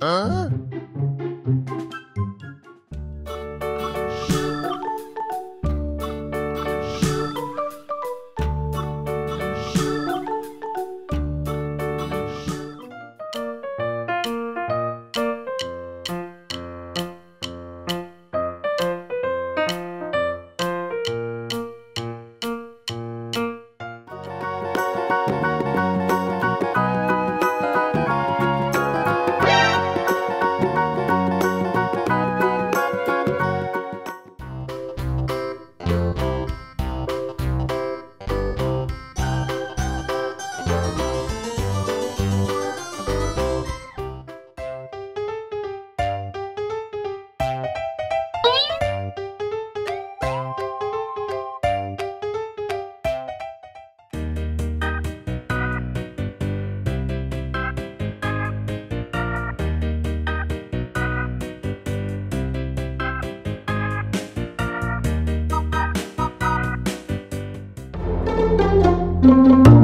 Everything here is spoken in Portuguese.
Huh? Música